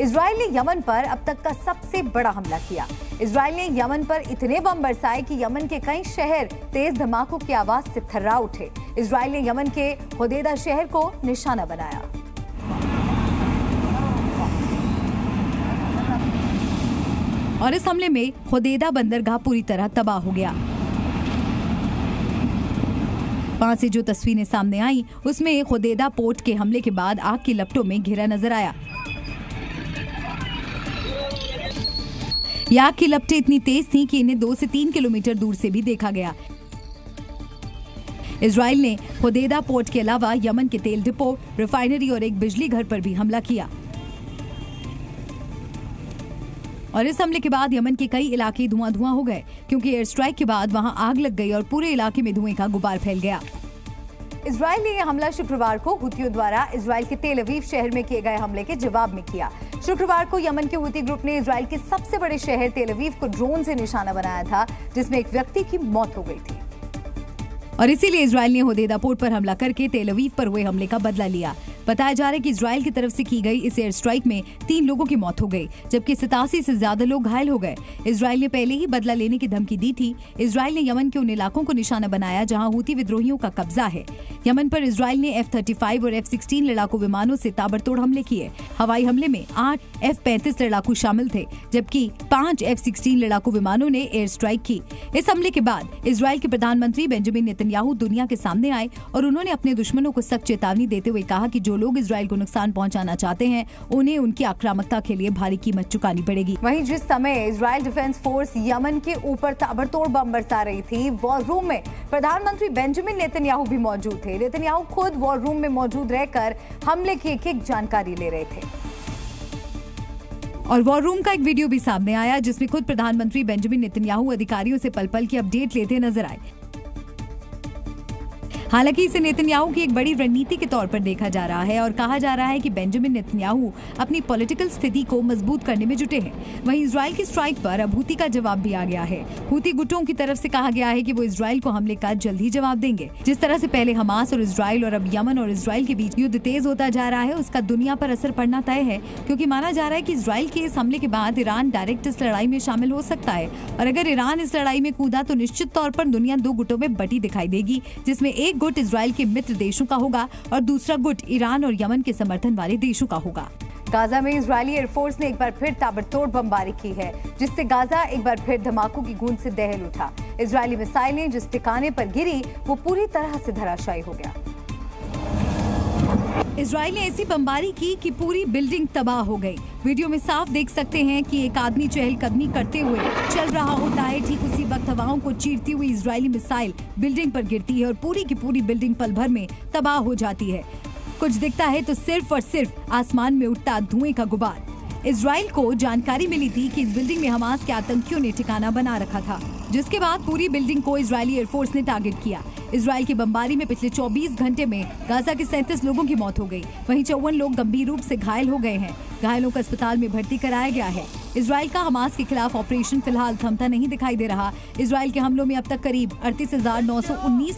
Israel ने Yemen पर अब तक का सबसे बड़ा हमला किया। इसराइल ने यमन पर इतने बम बरसाए कि यमन के कई शहर तेज धमाकों की आवाज़ से थर्रा उठे। इसराइल ने यमन के हुदैदा शहर को निशाना बनाया। और इस हमले में खुदेदा बंदरगाह पूरी तरह तबाह हो गया। वहाँ से जो तस्वीरें सामने आई, उसमें खुदेदा पोर्ट के हमले के बाद आग की लपटों में घिरा नज़र आया। ये आग की लपटें इतनी तेज थीं कि इन्हें दो से तीन किलोमीटर दूर से भी देखा गया। इसराइल ने खुदेदा पोर्ट के अलावा यमन के तेल डिपो, रिफाइनरी और एक बिजली घर पर भी हमला किया। और इस हमले के बाद यमन के कई इलाके धुआँ धुआँ हो गए, क्योंकि एयर स्ट्राइक के बाद वहाँ आग लग गई और पूरे इलाके में धुएँ का गुबार फैल गया। इसराइल ने यह हमला शुक्रवार को हुतियों द्वारा इसराइल के तेल अवीव शहर में किए गए हमले के जवाब में किया। शुक्रवार को यमन के हुती ग्रुप ने इसराइल के सबसे बड़े शहर तेलवीव को ड्रोन से निशाना बनाया था, जिसमें एक व्यक्ति की मौत हो गई थी। और इसीलिए इसराइल ने होदेदा पोर्ट पर हमला करके तेलवीव पर हुए हमले का बदला लिया। बताया जा रहा है कि इसराइल की तरफ़ से की गई इस एयर स्ट्राइक में तीन लोगों की मौत हो गई, जबकि सतासी से ज़्यादा लोग घायल हो गए। इसराइल ने पहले ही बदला लेने की धमकी दी थी। इसराइल ने यमन के उन इलाकों को निशाना बनाया जहाँ हूती विद्रोहियों का कब्जा है। यमन पर इसराइल ने एफ़ थर्टी और एफ़ सिक्सटीन लड़ाकू विमानों से ताबड़तोड़ हमले किए। हवाई हमले में आठ एफ़ पैंतीस लड़ाकू शामिल थे, जबकि पाँच एफ़ सिक्सटीन लड़ाकू विमानों ने एयर स्ट्राइक की। इस हमले के बाद इसराइल के प्रधानमंत्री बेंजामिन नेतन्याहू दुनिया के सामने आए और उन्होंने अपने दुश्मनों को सख्त चेतावनी देते हुए कहा कि जो लोग इसराइल को नुकसान पहुंचाना चाहते हैं उन्हें उनकी आक्रामकता के लिए भारी कीमत चुकानी पड़ेगी। वहीं जिस समय इसराइल डिफेंस फोर्स यमन के ऊपर ताबड़तोड़ बम बरसा रही थी वॉर रूम में प्रधानमंत्री बेंजामिन नेतन्याहू भी मौजूद थे। नेतन्याहू खुद वॉर रूम में मौजूद रहकर हमले की एक एक जानकारी ले रहे थे। और वॉर रूम का एक वीडियो भी सामने आया जिसमें खुद प्रधानमंत्री बेंजामिन नेतन्याहू अधिकारियों से पल पल की अपडेट लेते नज़र आए। हालाँकि इसे नेतन्याहू की एक बड़ी रणनीति के तौर पर देखा जा रहा है और कहा जा रहा है कि बेंजामिन नेतन्याहू अपनी पॉलिटिकल स्थिति को मज़बूत करने में जुटे हैं। वहीं इसराइल की स्ट्राइक पर अब हूती का जवाब भी आ गया है। हूती गुटों की तरफ़ से कहा गया है कि वो इसराइल को हमले का जल्द ही जवाब देंगे। जिस तरह से पहले हमास और इसराइल और अब यमन और इसराइल के बीच युद्ध तेज होता जा रहा है, उसका दुनिया पर असर पड़ना तय है, क्योंकि माना जा रहा है कि इसराइल के इस हमले के बाद ईरान डायरेक्ट इस लड़ाई में शामिल हो सकता है। और अगर ईरान इस लड़ाई में कूदा तो निश्चित तौर पर दुनिया दो गुटों में बटी दिखाई देगी, जिसमें एक गुट इसराइल के मित्र देशों का होगा और दूसरा गुट ईरान और यमन के समर्थन वाले देशों का होगा। गाजा में इजरायली एयरफोर्स ने एक बार फिर ताबड़तोड़ बमबारी की है, जिससे गाजा एक बार फिर धमाकों की गूंज से दहल उठा। इजरायली मिसाइलें जिस ठिकाने पर गिरी, वो पूरी तरह से धराशायी हो गया। इसराइल ने ऐसी बमबारी की कि पूरी बिल्डिंग तबाह हो गई। वीडियो में साफ़ देख सकते हैं कि एक आदमी चहलकदमी करते हुए चल रहा होता है। ठीक उसी वक्त हवाओं को चीरती हुई इसराइली मिसाइल बिल्डिंग पर गिरती है और पूरी की पूरी बिल्डिंग पल भर में तबाह हो जाती है। कुछ दिखता है तो सिर्फ़ और सिर्फ़ आसमान में उठता धुएँ का गुबार इसराइल को जानकारी मिली थी कि इस बिल्डिंग में हमास के आतंकियों ने ठिकाना बना रखा था। जिसके बाद पूरी बिल्डिंग को इसराइली एयरफोर्स ने टारगेट किया। इसराइल की बमबारी में पिछले 24 घंटे में गाजा के सैंतीस लोगों की मौत हो गई। वहीं चौवन लोग गंभीर रूप से घायल हो गए हैं। घायलों को अस्पताल में भर्ती कराया गया है। इसराइल का हमास के खिलाफ ऑपरेशन फ़िलहाल थमता नहीं दिखाई दे रहा। इसराइल के हमलों में अब तक करीब अड़तीस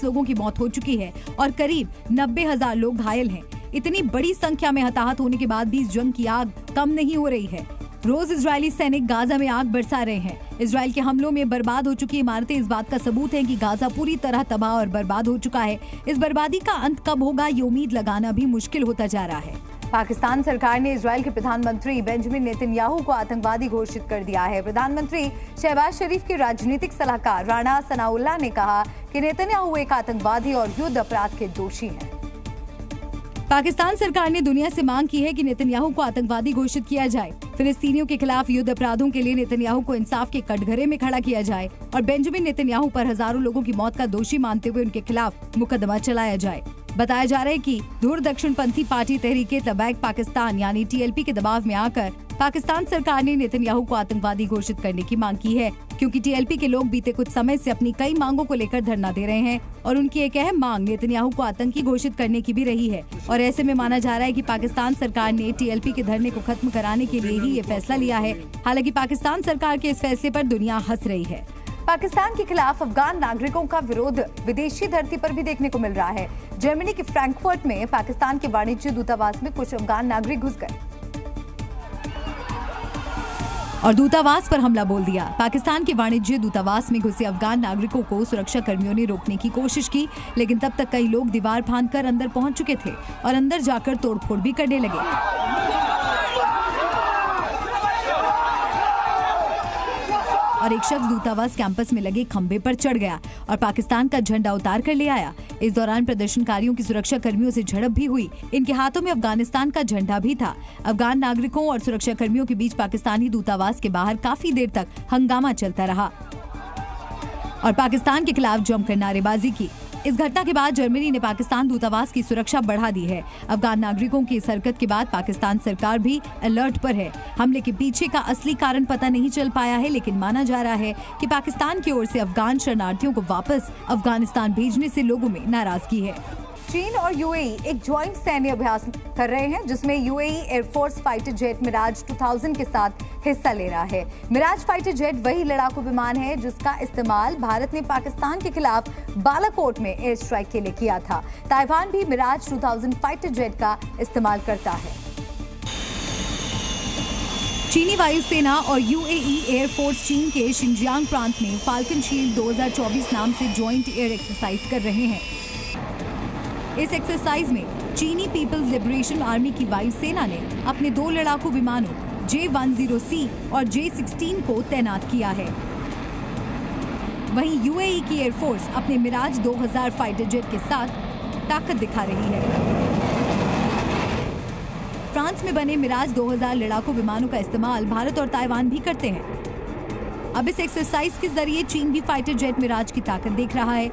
लोगों की मौत हो चुकी है और करीब नब्बे लोग घायल हैं। इतनी बड़ी संख्या में हताहत होने के बाद भी इस जंग की आग कम नहीं हो रही है। रोज इजरायली सैनिक गाजा में आग बरसा रहे हैं। इसराइल के हमलों में बर्बाद हो चुकी इमारतें इस बात का सबूत है कि गाजा पूरी तरह तबाह और बर्बाद हो चुका है। इस बर्बादी का अंत कब होगा, ये उम्मीद लगाना भी मुश्किल होता जा रहा है। पाकिस्तान सरकार ने इसराइल के प्रधानमंत्री बेंजामिन नेतन्याहू को आतंकवादी घोषित कर दिया है। प्रधानमंत्री शहबाज शरीफ के राजनीतिक सलाहकार राणा सनाउल्ला ने कहा कि नेतन्याहू एक आतंकवादी और युद्ध अपराध के दोषी हैं। पाकिस्तान सरकार ने दुनिया से मांग की है कि नेतन्याहू को आतंकवादी घोषित किया जाए। फिलिस्तीनियों के खिलाफ युद्ध अपराधों के लिए नेतन्याहू को इंसाफ के कटघरे में खड़ा किया जाए और बेंजामिन नेतन्याहू पर हज़ारों लोगों की मौत का दोषी मानते हुए उनके खिलाफ मुकदमा चलाया जाए। बताया जा रहा है कि दूर दक्षिण पंथी पार्टी तहरीके तबैक पाकिस्तान, यानी टीएलपी के दबाव में आकर पाकिस्तान सरकार ने नेतन्याहू को आतंकवादी घोषित करने की मांग की है, क्योंकि टीएलपी के लोग बीते कुछ समय से अपनी कई मांगों को लेकर धरना दे रहे हैं और उनकी एक अहम मांग नेतन्याहू को आतंकी घोषित करने की भी रही है। और ऐसे में माना जा रहा है कि पाकिस्तान सरकार ने टीएलपी के धरने को खत्म कराने के लिए ही ये फैसला लिया है। हालाँकि पाकिस्तान सरकार के इस फैसले पर दुनिया हंस रही है। पाकिस्तान के खिलाफ अफगान नागरिकों का विरोध विदेशी धरती पर भी देखने को मिल रहा है। जर्मनी के फ्रैंकफर्ट में पाकिस्तान के वाणिज्य दूतावास में कुछ अफगान नागरिक घुस गए। और दूतावास पर हमला बोल दिया। पाकिस्तान के वाणिज्य दूतावास में घुसे अफगान नागरिकों को सुरक्षा कर्मियों ने रोकने की कोशिश की, लेकिन तब तक कई लोग दीवार फांद कर अंदर पहुँच चुके थे और अंदर जाकर तोड़फोड़ भी करने लगे। और एक शख्स दूतावास कैंपस में लगे खंबे पर चढ़ गया और पाकिस्तान का झंडा उतार कर ले आया। इस दौरान प्रदर्शनकारियों की सुरक्षा कर्मियों से झड़प भी हुई। इनके हाथों में अफ़गानिस्तान का झंडा भी था। अफगान नागरिकों और सुरक्षा कर्मियों के बीच पाकिस्तानी दूतावास के बाहर काफ़ी देर तक हंगामा चलता रहा। और पाकिस्तान के खिलाफ जमकर नारेबाजी की। इस घटना के बाद जर्मनी ने पाकिस्तान दूतावास की सुरक्षा बढ़ा दी है। अफगान नागरिकों की इस हरकत के बाद पाकिस्तान सरकार भी अलर्ट पर है। हमले के पीछे का असली कारण पता नहीं चल पाया है, लेकिन माना जा रहा है कि पाकिस्तान की ओर से अफगान शरणार्थियों को वापस अफ़गानिस्तान भेजने से लोगों में नाराज़गी है। चीन और यूएई एक ज्वाइंट सैन्य अभ्यास कर रहे हैं, जिसमें UAE air force fighter jet Mirage 2000 के साथ हिस्सा ले रहा है। मिराज फाइटर जेट वही लड़ाकू विमान है जिसका इस्तेमाल भारत ने पाकिस्तान के खिलाफ बालाकोट में एयर स्ट्राइक के लिए किया था। ताइवान भी मिराज 2000 फाइटर जेट का इस्तेमाल करता है। चीनी वायुसेना और यूएई एयरफोर्स चीन के शिंजियांग प्रांत में फाल्कन शील्ड 2024 नाम से ज्वाइंट एयर एक्सरसाइज कर रहे हैं। इस एक्सरसाइज में चीनी पीपल्स लिबरेशन आर्मी की वायुसेना ने अपने दो लड़ाकू विमानों जे वन सी और जे सिक्सटीन को तैनात किया है। वहीं यूएई की एयरफोर्स अपने मिराज 2000 फाइटर जेट के साथ ताकत दिखा रही है। फ्रांस में बने मिराज 2000 लड़ाकू विमानों का इस्तेमाल भारत और ताइवान भी करते हैं। अब इस एक्सरसाइज के ज़रिए चीन भी फाइटर जेट मिराज की ताकत देख रहा है।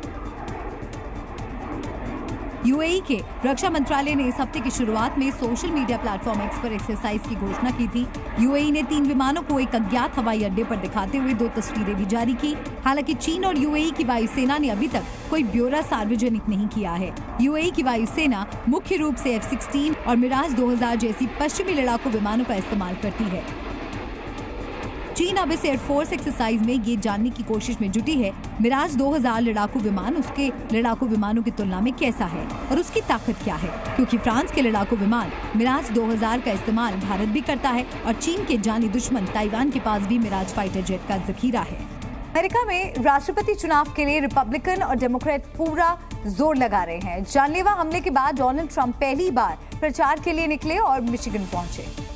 यूएई के रक्षा मंत्रालय ने इस हफ़्ते की शुरुआत में सोशल मीडिया प्लेटफॉर्म एक्स पर एक्सरसाइज की घोषणा की थी। यूएई ने तीन विमानों को एक अज्ञात हवाई अड्डे पर दिखाते हुए दो तस्वीरें भी जारी की। हालाँकि चीन और यूएई की वायुसेना ने अभी तक कोई ब्यौरा सार्वजनिक नहीं किया है। यूएई की वायुसेना मुख्य रूप से एफ़ सिक्सटीन और मिराज 2000 जैसी पश्चिमी लड़ाकू विमानों का इस्तेमाल करती है। चीन अब इस एयरफोर्स एक्सरसाइज में ये जानने की कोशिश में जुटी है, मिराज 2000 लड़ाकू विमान उसके लड़ाकू विमानों की तुलना में कैसा है और उसकी ताकत क्या है? क्योंकि फ्रांस के लड़ाकू विमान मिराज 2000 का इस्तेमाल भारत भी करता है और चीन के जानी दुश्मन ताइवान के पास भी मिराज फाइटर जेट का जखीरा है। अमेरिका में राष्ट्रपति चुनाव के लिए रिपब्लिकन और डेमोक्रेट पूरा ज़ोर लगा रहे हैं। जानलेवा हमले के बाद डोनाल्ड ट्रंप पहली बार प्रचार के लिए निकले और मिशिगन पहुँचे।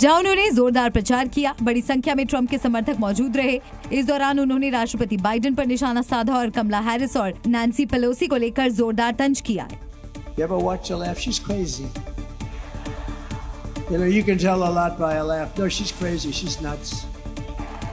जहाँ उन्होंने जोरदार प्रचार किया बड़ी संख्या में ट्रंप के समर्थक मौजूद रहे इस दौरान उन्होंने राष्ट्रपति बाइडेन पर निशाना साधा और कमला हैरिस और नैन्सी पेलोसी को लेकर जोरदार तंज किया You ever watch her laugh? She's crazy. You know, you can tell a lot by her laugh. No, she's crazy. She's nuts.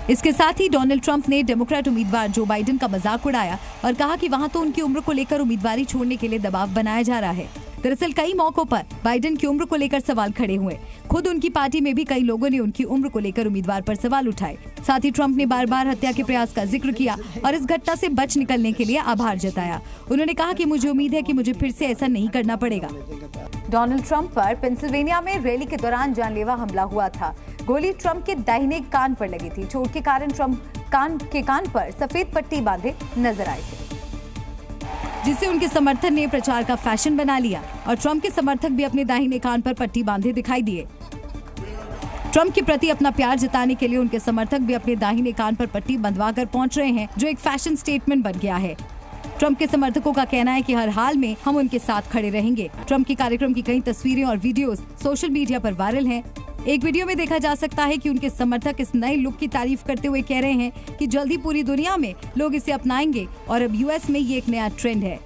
इसके साथ ही डोनाल्ड ट्रंप ने डेमोक्रेट उम्मीदवार जो बाइडेन का मज़ाक उड़ाया और कहा कि वहाँ तो उनकी उम्र को लेकर उम्मीदवारी छोड़ने के लिए दबाव बनाया जा रहा है दरअसल कई मौकों पर बाइडेन की उम्र को लेकर सवाल खड़े हुए। खुद उनकी पार्टी में भी कई लोगों ने उनकी उम्र को लेकर उम्मीदवार पर सवाल उठाए। साथ ही ट्रंप ने बार बार हत्या के प्रयास का ज़िक्र किया और इस घटना से बच निकलने के लिए आभार जताया। उन्होंने कहा कि मुझे उम्मीद है कि मुझे फिर से ऐसा नहीं करना पड़ेगा। डोनाल्ड ट्रंप पर पेंसिल्वेनिया में रैली के दौरान जानलेवा हमला हुआ था। गोली ट्रंप के दाहिने कान पर लगी थी। चोट के कारण ट्रंप कान के कान पर सफ़ेद पट्टी बांधे नज़र आए थे। जिससे उनके समर्थक ने प्रचार का फ़ैशन बना लिया और ट्रंप के समर्थक भी अपने दाहिने कान पर पट्टी बांधे दिखाई दिए। ट्रंप के प्रति अपना प्यार जताने के लिए उनके समर्थक भी अपने दाहिने कान पर पट्टी बंधवा कर पहुँच रहे हैं, जो एक फ़ैशन स्टेटमेंट बन गया है। ट्रंप के समर्थकों का कहना है कि हर हाल में हम उनके साथ खड़े रहेंगे। ट्रंप के कार्यक्रम की कई तस्वीरें और वीडियोस सोशल मीडिया पर वायरल हैं। एक वीडियो में देखा जा सकता है कि उनके समर्थक इस नए लुक की तारीफ़ करते हुए कह रहे हैं कि जल्दी पूरी दुनिया में लोग इसे अपनाएँगे और अब यूएस में ये एक नया ट्रेंड है।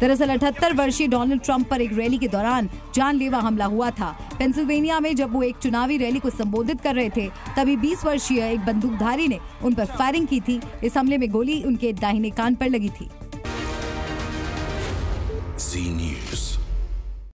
दरअसल अठहत्तर वर्षीय डोनाल्ड ट्रंप पर एक रैली के दौरान जानलेवा हमला हुआ था। पेंसिल्वेनिया में जब वो एक चुनावी रैली को संबोधित कर रहे थे, तभी 20 वर्षीय एक बंदूकधारी ने उन पर फायरिंग की थी। इस हमले में गोली उनके दाहिने कान पर लगी थी.